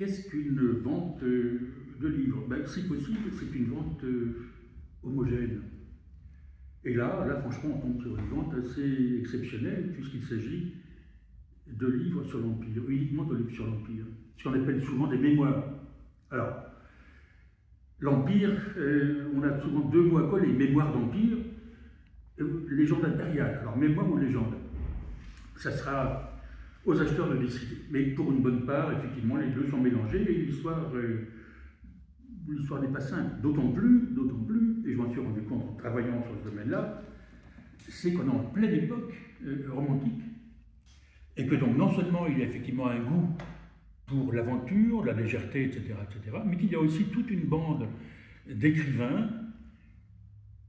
qu'est-ce qu'une vente euh, de livres? Ben, Si possible, c'est une vente euh, homogène. Et là, là, franchement, on tombe sur une vente assez exceptionnelle, puisqu'il s'agit de livres sur l'Empire, uniquement de livres sur l'Empire, ce qu'on appelle souvent des mémoires. Alors, l'Empire, euh, on a souvent deux mots à quoi les mémoires d'Empire, euh, légende impériale. Alors, mémoire ou légende? Ça sera aux acheteurs de décider. Mais pour une bonne part, effectivement, les deux sont mélangés et l'histoire. Euh, l'histoire n'est pas simple. D'autant plus, d'autant plus, et je m'en suis rendu compte en travaillant sur ce domaine-là, c'est qu'on est en pleine époque euh, romantique. Et que donc non seulement il y a effectivement un goût pour l'aventure, la légèreté, etc., etc., mais qu'il y a aussi toute une bande d'écrivains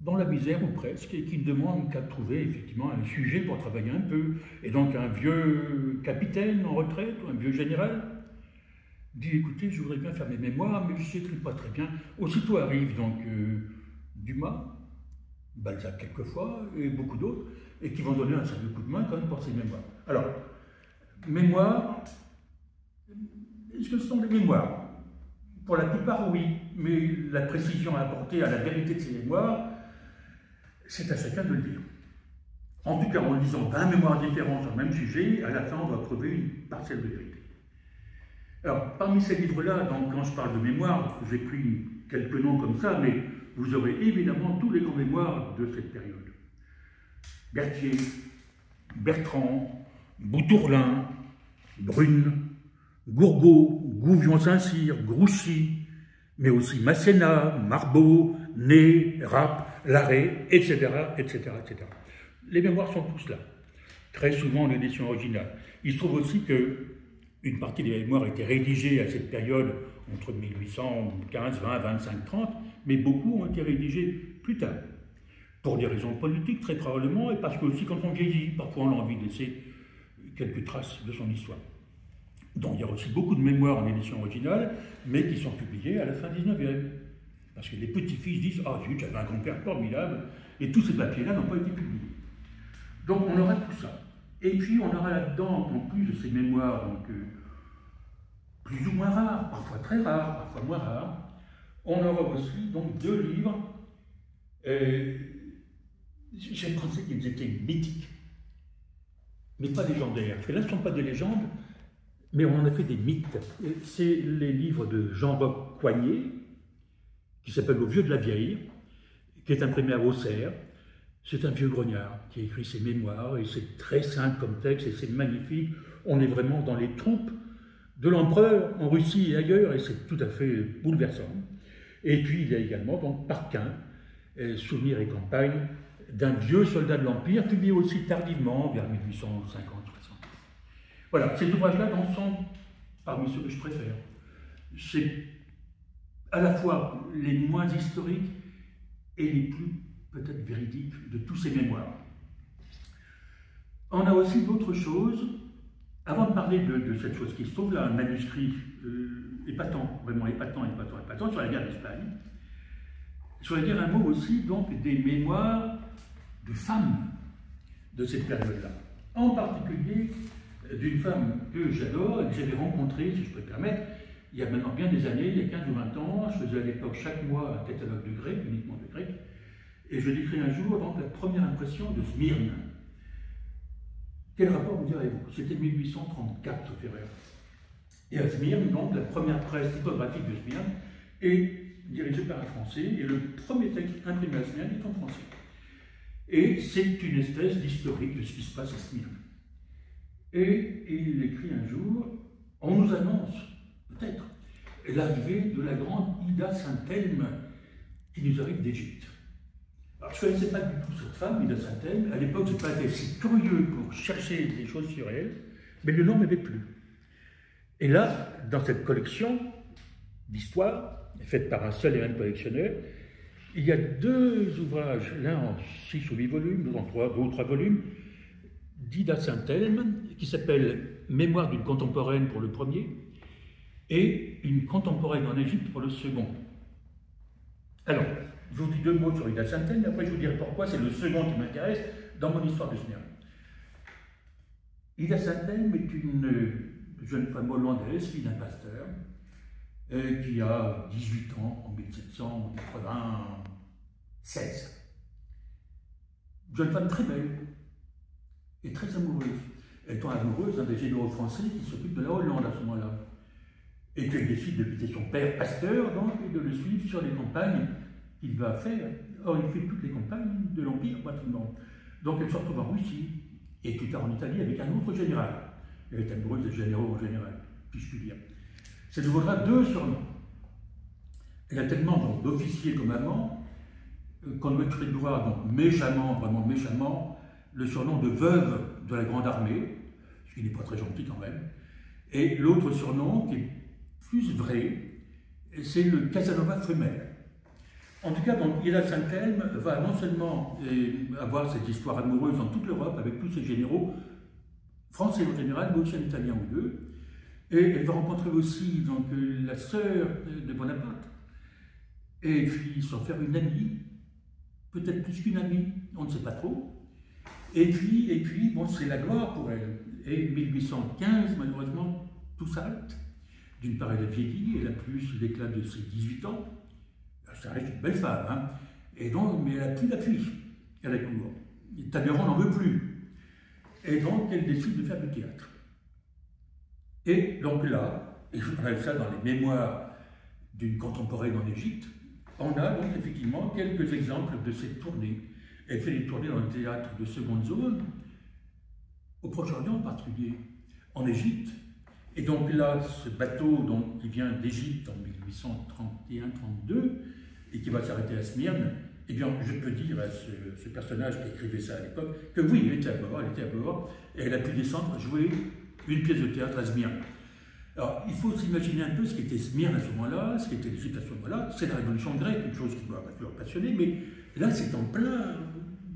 dans la misère ou presque, et qui ne demandent qu'à trouver effectivement un sujet pour travailler un peu. Et donc un vieux capitaine en retraite, un vieux général, dit écoutez, je voudrais bien faire mes mémoires, mais je n'écris pas très bien. Aussitôt arrive donc euh, Dumas, Balzac quelquefois, et beaucoup d'autres, et qui vont donner un sérieux coup de main quand même pour ces mémoires. Alors, mémoires, est-ce que ce sont des mémoires? Pour la plupart, oui, mais la précision apportée à la vérité de ces mémoires, c'est à chacun de le dire. En tout cas, en lisant 20 mémoires différentes sur le même sujet, à la fin, on doit trouver une parcelle de vérité. Alors, parmi ces livres-là, quand je parle de mémoire, j'ai pris quelques noms comme ça, mais vous aurez évidemment tous les grands mémoires de cette période. Berthier, Bertrand, Boutourlin, Brune, Gourgaud, Gouvion-Saint-Cyr, Grouchy, mais aussi Masséna, Marbeau, Ney, Rapp, Larrey, etc., etc., etc. Les mémoires sont tous là, très souvent en édition originale. Il se trouve aussi que une partie des mémoires était rédigée à cette période entre 1815, 20, 25, 30, mais beaucoup ont été rédigés plus tard. Pour des raisons politiques, très probablement, et parce que aussi quand on vieillit, parfois on a envie de laisser quelques traces de son histoire. Donc il y a aussi beaucoup de mémoires en édition originale, mais qui sont publiées à la fin 19e. Parce que les petits-fils disent Ah zut, j'avais un grand-père formidable, et tous ces papiers-là n'ont pas été publiés. Donc on aura tout ça. Et puis on aura là-dedans, en plus de ces mémoires, donc, euh, plus ou moins rares, parfois très rares, parfois moins rares, on aura aussi donc deux livres. Euh, J'ai pensé qu'ils étaient mythiques, mais pas légendaires. Parce que là, ce ne sont pas des légendes, mais on en a fait des mythes. C'est les livres de Jean-Roch Coignet, qui s'appelle Au vieux de la vieille, qui est imprimé à Auxerre, c'est un vieux grognard qui écrit ses mémoires et c'est très simple comme texte et c'est magnifique. On est vraiment dans les troupes de l'empereur en Russie et ailleurs et c'est tout à fait bouleversant. Et puis il y a également donc Parquin, euh, Souvenirs et campagne d'un vieux soldat de l'Empire, publié aussi tardivement, vers 1850-60. Voilà, ces ouvrages-là sont parmi ceux que je préfère. C'est à la fois les moins historiques et les plus peut-être véridique de tous ces mémoires. On a aussi d'autres choses. Avant de parler de, cette chose qui se trouve là, un manuscrit euh, épatant, vraiment épatant, épatant, épatant, sur la guerre d'Espagne, je voudrais dire un mot aussi donc des mémoires de femmes de cette période-là. En particulier euh, d'une femme que j'adore et que j'avais rencontrée, si je peux me permettre, il y a maintenant bien des années, il y a 15 ou 20 ans. Je faisais à l'époque chaque mois un catalogue de grec, uniquement de grec. Et je décris un jour donc la première impression de Smyrne. Quel rapport vous direz-vous? C'était 1834, sauf erreur. Et à Smyrne, donc, la première presse typographique de Smyrne est dirigée par un Français, et le premier texte imprimé à Smyrne est en français. Et c'est une espèce d'historique de ce qui se passe à Smyrne. Et il écrit un jour, on nous annonce, l'arrivée de la grande Ida Saint-Elme qui nous arrive d'Égypte. Alors, je ne connaissais pas du tout cette femme, Ida Saint-Elme. À l'époque, je n'ai pas si curieux pour chercher des choses sur elle, mais le nom m'avait plu. Et là, dans cette collection d'histoire, faite par un seul et même collectionneur, il y a deux ouvrages, l'un en six ou huit volumes, l'autre en trois, deux ou trois volumes, d'Ida Saint-Elme, qui s'appelle Mémoire d'une contemporaine pour le premier, et une contemporaine en Égypte pour le second. Alors, je vous dis deux mots sur Ida Saint-Elme, et après je vous dirai pourquoi c'est le second qui m'intéresse dans mon histoire de Smyrne. Ida Saint-Elme est une jeune femme hollandaise, fille d'un pasteur, qui a 18 ans en 1796. Jeune femme très belle et très amoureuse. Tombe amoureuse d'un des généraux français qui s'occupe de la Hollande à ce moment-là. Et puis elle décide de quitter son père pasteur donc, et de le suivre sur les campagnes qu'il va faire. Or, il fait toutes les campagnes de l'Empire pratiquement. Donc elle se retrouve en Russie et plus tard en Italie avec un autre général. Elle est amoureuse des généraux en général, puis je puis dire. Ça lui vaudra deux surnoms. Elle a tellement d'officiers comme amants euh, qu'on lui droit, donc méchamment, vraiment méchamment, le surnom de veuve de la Grande Armée, ce qui n'est pas très gentil quand même. Et l'autre surnom, qui est plus vrai, c'est le Casanova femelle. En tout cas, donc, Ida Saint-Elme va non seulement euh, avoir cette histoire amoureuse dans toute l'Europe avec tous ses généraux, français en général, mais aussi un italien ou deux, et elle va rencontrer aussi donc, euh, la sœur de Bonaparte, et puis s'en faire une amie, peut-être plus qu'une amie, on ne sait pas trop. Et puis, et puis bon, c'est la gloire pour elle. Et 1815, malheureusement, tout s'arrête. D'une part, elle a vieilli, elle a plus l'éclat de ses 18 ans, ça reste une belle femme, hein. Et donc, mais elle n'a plus d'appui à la cour. N'en veut plus. Et donc, elle décide de faire du théâtre. Et donc là, et je parle ça dans les mémoires d'une contemporaine en Égypte, on a donc effectivement quelques exemples de cette tournée. Elle fait des tournées dans le théâtre de seconde zone, au Proche-Orient en particulier, en Égypte. Et donc là, ce bateau donc, qui vient d'Égypte en 1831-32, et qui va s'arrêter à Smyrne, eh bien, je peux dire à ce, personnage qui écrivait ça à l'époque que oui, elle était à bord, elle était à bord, et elle a pu descendre jouer une pièce de théâtre à Smyrne. Alors, il faut s'imaginer un peu ce qu'était Smyrne à ce moment-là, ce qu'était l'Égypte à ce moment-là. C'est la révolution grecque, une chose qui doit toujours passionner, mais là, c'est en plein,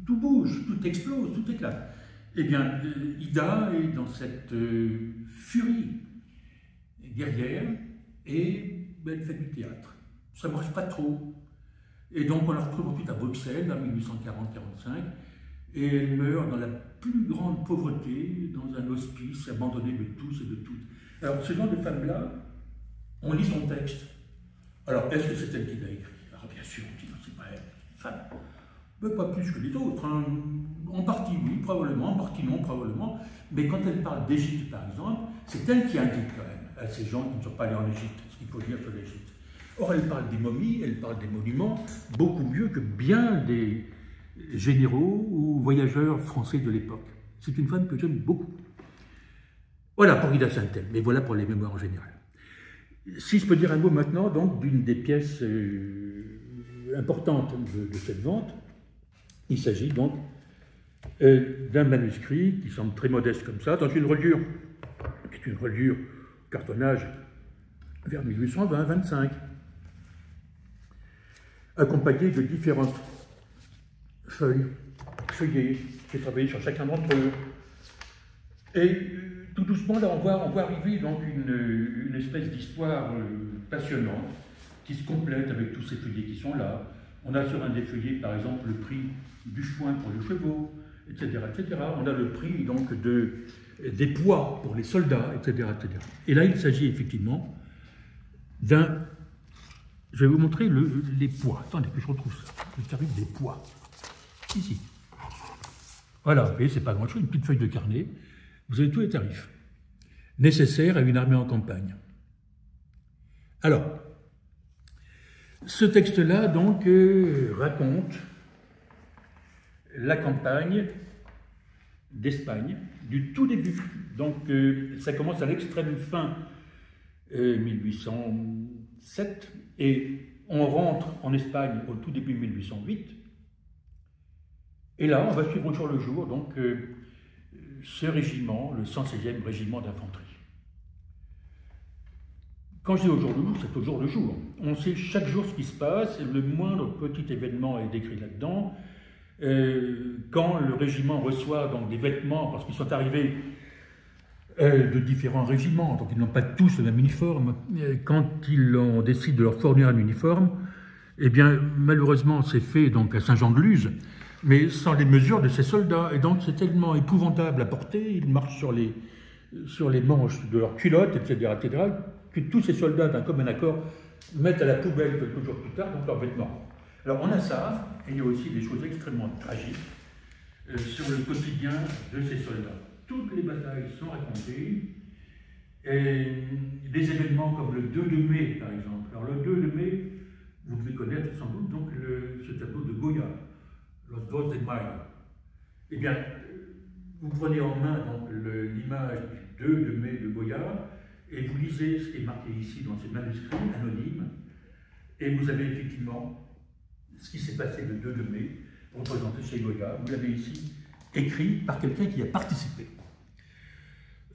tout bouge, tout explose, tout éclate. Eh bien, Ida est dans cette euh, furie guerrière et ben, elle fait du théâtre. Ça ne marche pas trop. Et donc on la retrouve ensuite à Bruxelles en 1840-45, et elle meurt dans la plus grande pauvreté, dans un hospice abandonné de tous et de toutes. Alors ce genre de femme-là, on lit son texte. Alors est-ce que c'est elle qui l'a écrit? Alors bien sûr, on dit non, c'est pas elle, femme. Mais pas plus que les autres. Hein. En partie oui, probablement, en partie non, probablement. Mais quand elle parle d'Égypte, par exemple, c'est elle qui indique quand même à ces gens qui ne sont pas allés en Égypte, ce qu'il faut dire sur l'Égypte. Or, elle parle des momies, elle parle des monuments, beaucoup mieux que bien des généraux ou voyageurs français de l'époque. C'est une femme que j'aime beaucoup. Voilà pour Ida Saintel, mais voilà pour les mémoires en général. Si je peux dire un mot maintenant donc d'une des pièces euh, importantes de, cette vente, il s'agit donc d'un manuscrit qui semble très modeste comme ça, dans une reliure, qui est une reliure cartonnage vers 1820-25 accompagné de différentes feuilles, feuillées. J'ai travaillé sur chacun d'entre eux. Et euh, tout doucement, là, on voit, arriver donc une, une espèce d'histoire euh, passionnante qui se complète avec tous ces feuillets qui sont là. On a sur un des feuillets, par exemple, le prix du foin pour les chevaux, etc., etc. On a le prix donc de, des poids pour les soldats, etc., etc. Et là, il s'agit effectivement d'un je vais vous montrer les poids. Attendez que je retrouve ça. Le tarif des poids. Ici. Voilà, vous voyez, c'est pas grand-chose, une petite feuille de carnet. Vous avez tous les tarifs nécessaires à une armée en campagne. Alors, ce texte-là, donc, euh, raconte la campagne d'Espagne du tout début. Donc, euh, ça commence à l'extrême fin 1807 euh, et on rentre en Espagne au tout début 1808. Et là, on va suivre au jour le jour donc, euh, ce régiment, le 116e régiment d'infanterie. Quand je dis au jour le jour, c'est au jour le jour. On sait chaque jour ce qui se passe, le moindre petit événement est décrit là-dedans. Euh, quand le régiment reçoit donc, des vêtements, parce qu'ils sont arrivés euh, de différents régiments, donc ils n'ont pas tous le même uniforme. quand ils ont décidé de leur fournir un uniforme, eh malheureusement, c'est fait donc à Saint-Jean-de-Luz, mais sans les mesures de ces soldats. Et donc, c'est tellement épouvantable à porter, ils marchent sur les, manches de leurs culottes, etc., etc., que tous ces soldats, d'un commun accord, mettent à la poubelle quelques jours plus tard leurs vêtements. Alors on a ça, et il y a aussi des choses extrêmement tragiques euh, sur le quotidien de ces soldats. Toutes les batailles sont racontées, et des événements comme le 2 de mai, par exemple. Alors le 2 de mai, vous devez connaître sans doute donc ce tableau de Goya, Los Dos de Mayo. Eh bien, vous prenez en main l'image du 2 de mai de Goya et vous lisez ce qui est marqué ici dans ce manuscrit anonyme, et vous avez effectivement ce qui s'est passé le 2 de mai, représenté chez Goya. Vous l'avez ici écrit par quelqu'un qui a participé.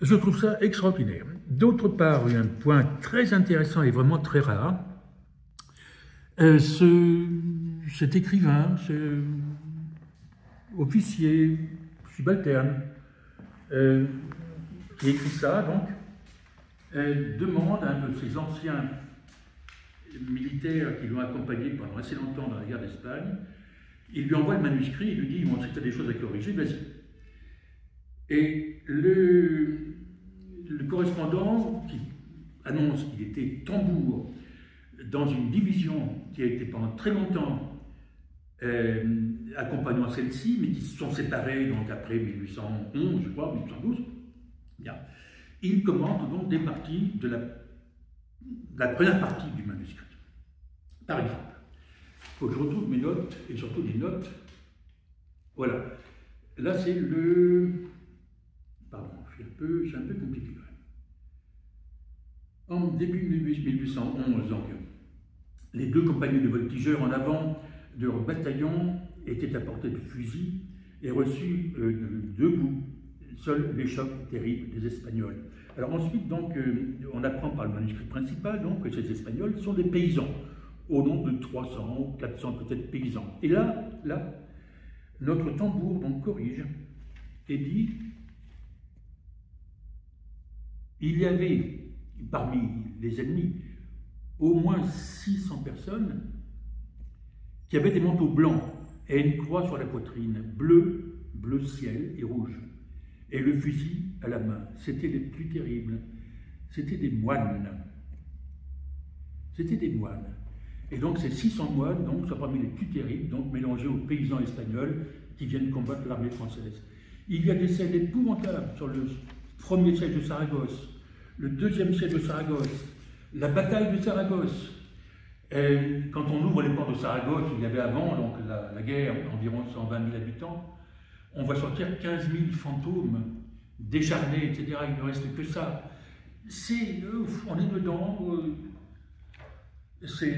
Je trouve ça extraordinaire. D'autre part, un point très intéressant et vraiment très rare. Euh, ce, cet écrivain, ce officier, subalterne, euh, qui écrit ça, donc, euh, demande à un de ses anciens militaires qui l'ont accompagné pendant assez longtemps dans la guerre d'Espagne, il lui envoie le manuscrit, il lui dit, bon, si tu as des choses à corriger, vas-y. Et le, correspondant qui annonce qu'il était tambour dans une division qui a été pendant très longtemps euh, accompagnant celle-ci, mais qui se sont séparés donc après 1811, je crois, 1812. Bien. Il commente donc des parties de la, la première partie du manuscrit. Par exemple, il faut que je retrouve mes notes, et surtout des notes. Voilà. Là, c'est le Pardon, c'est un, peu, un peu compliqué En début 1811, donc, les deux compagnies de voltigeurs en avant de leur bataillon étaient à portée de fusil et reçus euh, debout. Seuls les chocs terribles des Espagnols. Alors ensuite, donc, euh, on apprend par le manuscrit principal que ces Espagnols sont des paysans, au nombre de 300, 400 peut-être paysans. Et là, là, notre tambour donc corrige et dit il y avait parmi les ennemis au moins 600 personnes qui avaient des manteaux blancs et une croix sur la poitrine, bleu, bleu ciel et rouge, et le fusil à la main. C'était les plus terribles. C'était des moines. C'était des moines. Et donc ces 600 moines donc, sont parmi les plus terribles, donc mélangés aux paysans espagnols qui viennent combattre l'armée française. Il y a des scènes épouvantables sur le premier siège de Saragosse, le deuxième siège de Saragosse, la bataille de Saragosse. Et quand on ouvre les ports de Saragosse, il y avait avant donc la, guerre, environ 120 000 habitants, on voit sortir 15 000 fantômes décharnés, etc. Il ne reste que ça. C'est, on est dedans. Euh, c'est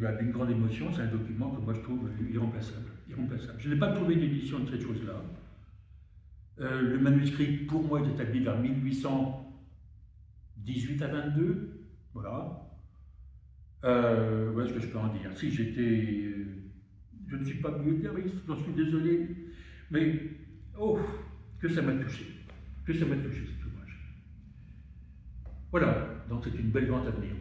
bah, une grande émotion, c'est un document que moi je trouve irremplaçable. irremplaçable. Je n'ai pas trouvé d'édition de cette chose-là. Euh, le manuscrit, pour moi, est établi vers 1818 à 22. Voilà. Euh, voilà ce que je peux en dire. Si j'étais. Je ne suis pas militariste, j'en suis désolé. Mais, oh, que ça m'a touché. Que ça m'a touché cet ouvrage. Voilà, donc c'est une belle vente à venir.